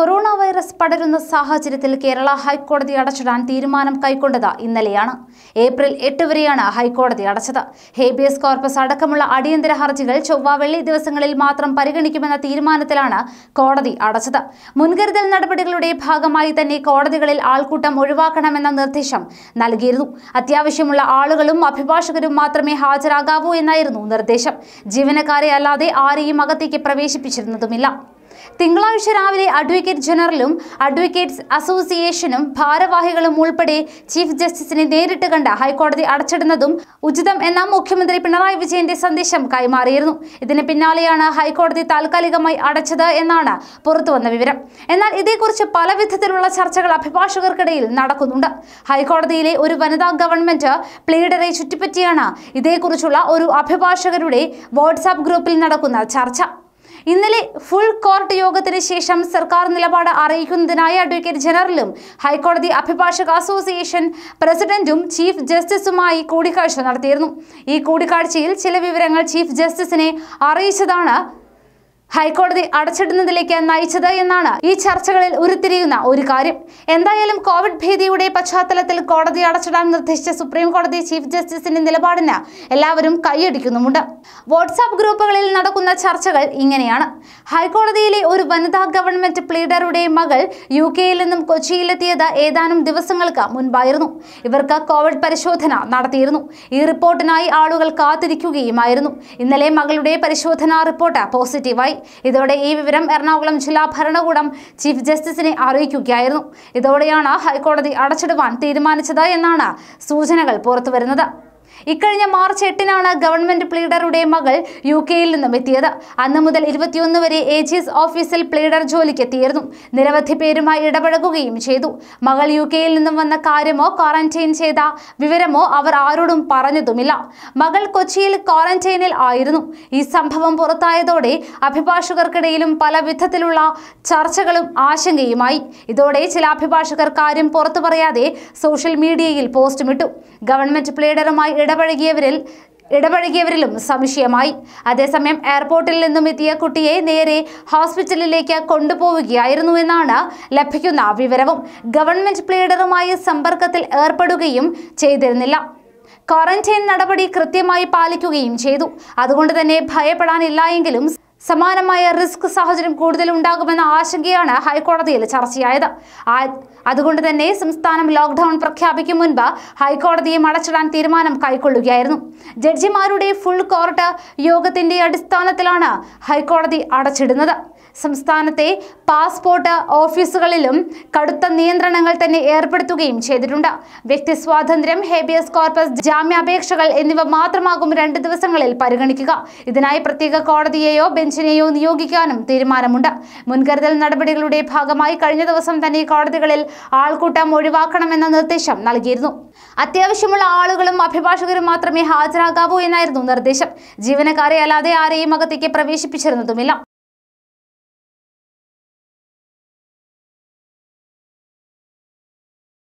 Corona virus പടരുന്ന സാഹചര്യത്തിൽ കേരള ഹൈക്കോടതി അടച്ചിടാൻ തീരുമാനം കൈക്കൊണ്ടത് ഇന്നലെയാണ്. ഏപ്രിൽ എട്ട് വരെയാണ് ഹൈക്കോടതി അടച്ചത്. ഹേബിയസ് കോർപ്പസ് അടക്കമുള്ള അടിയന്തര ഹർജികൾ ചൊവ്വ വെള്ളി ദിവസങ്ങളിൽ മാത്രം പരിഗണിക്കുമെന്ന തീരുമാനത്തിലാണ് കോടതി അടച്ചത്. മുൻകരുതൽ നടപടികളുടെ ഭാഗമായി തന്നെ കോടതികളിൽ ആൾക്കൂട്ടം ഒഴിവാക്കണമെന്ന നിർദ്ദേശം നൽകിയിരുന്നു. അത്യാവശ്യമുള്ള ആളുകളും അഭിഭാഷകരും മാത്രമേ ഹാജരാകാവൂ എന്നായിരുന്നു നിർദ്ദേശം. ജീവനക്കാരെ അല്ലാതെ ആരെയും അകത്തേക്ക് പ്രവേശിപ്പിച്ചിരുന്നതുമില്ല. തിങ്കളാഴ്ച രാവിലെ അഡ്വക്കേറ്റ് ജനറലും അഡ്വക്കേറ്റ്സ് അസോസിയേഷനും ഭാരവാഹികളും ഉൾപ്പെടെ ചീഫ് ജസ്റ്റിസിനെ നേരിട്ട് കണ്ട ഹൈക്കോടതി അടച്ചിടുന്നതും ഉചിതം എന്ന മുഖ്യമന്ത്രി പിണറായി വിജയന്റെ സന്ദേശം കൈമാറിയിരുന്നു. ഇതിന് പിന്നാലെയാണ് ഹൈക്കോടതി താൽക്കാലികമായി അടച്ചത് എന്നാണ് പുറത്തുവന്ന വിവരം. എന്നാൽ ഇതേക്കുറിച്ച് പല വിധത്തിലുള്ള ചർച്ചകൾ അഭിഭാഷകർക്കിടയിൽ നടക്കുന്നുണ്ട്. ഹൈക്കോടതിയിലെ ഒരു വനിതാ ഗവൺമെന്റ് പ്ലീഡറെ ചുറ്റിപ്പറ്റിയാണ് ഇതേക്കുറിച്ചുള്ള ഒരു അഭിഭാഷകരുടെ വാട്സാപ്പ് ഗ്രൂപ്പിൽ നടക്കുന്ന ചർച്ച. ഇന്നലെ ഫുൾ കോർട്ട് യോഗത്തിന് ശേഷം സർക്കാർ നിലപാട് അറിയിക്കുന്നതിനായി അഡ്വക്കേറ്റ് ജനറലും ഹൈക്കോടതി അഭിഭാഷക അസോസിയേഷൻ പ്രസിഡന്റും ചീഫ് ജസ്റ്റിസുമായി കൂടിക്കാഴ്ച നടത്തിയിരുന്നു. ഈ കൂടിക്കാഴ്ചയിൽ ചില വിവരങ്ങൾ ചീഫ് ജസ്റ്റിസിനെ അറിയിച്ചതാണ് ഹൈക്കോടതി അടച്ചിടുന്നതിലേക്ക് നയിച്ചത് എന്നാണ് ഈ ചർച്ചകളിൽ ഉരുത്തിരിയുന്ന ഒരു കാര്യം. എന്തായാലും കോവിഡ് ഭീതിയുടെ പശ്ചാത്തലത്തിൽ കോടതി അടച്ചിടാൻ നിർദ്ദേശിച്ച സുപ്രീം കോടതി ചീഫ് ജസ്റ്റിസിന്റെ നിലപാടിന് എല്ലാവരും കൈയടിക്കുന്നുമുണ്ട്. വാട്സാപ്പ് ഗ്രൂപ്പുകളിൽ നടക്കുന്ന ചർച്ചകൾ ഇങ്ങനെയാണ്. ഹൈക്കോടതിയിലെ ഒരു വനിതാ ഗവൺമെന്റ് പ്ലീഡറുടെ മകൾ യു കെയിൽ നിന്നും കൊച്ചിയിലെത്തിയത് ഏതാനും ദിവസങ്ങൾക്ക് മുൻപായിരുന്നു. ഇവർക്ക് കോവിഡ് പരിശോധന നടത്തിയിരുന്നു. ഈ റിപ്പോർട്ടിനായി ആളുകൾ കാത്തിരിക്കുകയുമായിരുന്നു. ഇന്നലെ മകളുടെ പരിശോധനാ റിപ്പോർട്ട് പോസിറ്റീവായി. ഇതോടെ ഈ വിവരം എറണാകുളം ജില്ലാ ഭരണകൂടം ചീഫ് ജസ്റ്റിസിനെ അറിയിക്കുകയായിരുന്നു. ഇതോടെയാണ് ഹൈക്കോടതി അടച്ചിടുവാൻ തീരുമാനിച്ചത് എന്നാണ് സൂചനകൾ പുറത്തുവരുന്നത്. ഇക്കഴിഞ്ഞ മാർച്ച് എട്ടിനാണ് ഗവൺമെന്റ് പ്ലീഡറുടെ മകൾ യു കെയിൽ നിന്നും എത്തിയത്. അന്ന് മുതൽ ഇരുപത്തിയൊന്ന് വരെ എസ് ഓഫീസിൽ പ്ലീഡർ ജോലിക്ക് എത്തിയിരുന്നു. നിരവധി പേരുമായി ഇടപഴകുകയും ചെയ്തു. മകൾ യു കെയിൽ നിന്നും വന്ന കാര്യമോ ക്വാറന്റൈൻ ചെയ്ത വിവരമോ അവർ ആരോടും പറഞ്ഞതുമില്ല. മകൾ കൊച്ചിയിൽ ക്വാറന്റൈനിൽ ആയിരുന്നു. ഈ സംഭവം പുറത്തായതോടെ അഭിഭാഷകർക്കിടയിലും പല വിധത്തിലുള്ള ചർച്ചകളും ആശങ്കയുമായി. ഇതോടെ ചില അഭിഭാഷകർ കാര്യം പുറത്തു പറയാതെ സോഷ്യൽ മീഡിയയിൽ പോസ്റ്റുമിട്ടു ഗവൺമെന്റ് പ്ലീഡറുമായി ഇടപഴകിയവരിൽ ഇടപഴകിയവരിലും സംശയമായി. അതേസമയം എയർപോർട്ടിൽ നിന്നും എത്തിയ കുട്ടിയെ നേരെ ഹോസ്പിറ്റലിലേക്ക് കൊണ്ടുപോവുകയായിരുന്നു എന്നാണ് ലഭിക്കുന്ന വിവരവും. ഗവൺമെന്റ് പ്ലീഡറുമായി സമ്പർക്കത്തിൽ ഏർപ്പെടുകയും ചെയ്തിരുന്നില്ല. ക്വാറന്റൈൻ നടപടി കൃത്യമായി പാലിക്കുകയും ചെയ്തു. അതുകൊണ്ട് തന്നെ ഭയപ്പെടാനില്ല എങ്കിലും സമാനമായ റിസ്ക് സാഹചര്യം കൂടുതൽ ഉണ്ടാകുമെന്ന ആശങ്കയാണ് ഹൈക്കോടതിയിൽ ചർച്ചയായത്. അതുകൊണ്ട് തന്നെ സംസ്ഥാനം ലോക്ക്ഡൌൺ പ്രഖ്യാപിക്കും മുൻപ് ഹൈക്കോടതിയെ അടച്ചിടാൻ തീരുമാനം കൈക്കൊള്ളുകയായിരുന്നു. ജഡ്ജിമാരുടെ ഫുൾ കോർട്ട് യോഗത്തിന്റെ അടിസ്ഥാനത്തിലാണ് ഹൈക്കോടതി അടച്ചിടുന്നത്. സംസ്ഥാനത്തെ പാസ്പോർട്ട് ഓഫീസുകളിലും കടുത്ത നിയന്ത്രണങ്ങൾ തന്നെ ഏർപ്പെടുത്തുകയും ചെയ്തിട്ടുണ്ട്. വ്യക്തി സ്വാതന്ത്ര്യം ഹേബിയസ് കോർപ്പസ് ജാമ്യാപേക്ഷകൾ എന്നിവ മാത്രമാകും രണ്ട് ദിവസങ്ങളിൽ പരിഗണിക്കുക. ഇതിനായി പ്രത്യേക കോടതിയെയോ ബെഞ്ചിനെയോ നിയോഗിക്കാനും തീരുമാനമുണ്ട്. മുൻകരുതൽ നടപടികളുടെ ഭാഗമായി കഴിഞ്ഞ ദിവസം തന്നെ കോടതികളിൽ ആൾക്കൂട്ടം ഒഴിവാക്കണമെന്ന നിർദ്ദേശം നൽകിയിരുന്നു. അത്യാവശ്യമുള്ള ആളുകളും അഭിഭാഷകരും മാത്രമേ ഹാജരാകാവൂ എന്നായിരുന്നു നിർദ്ദേശം. ജീവനക്കാരെ അല്ലാതെ ആരെയും അകത്തേക്ക് പ്രവേശിപ്പിച്ചിരുന്നതുമില്ല.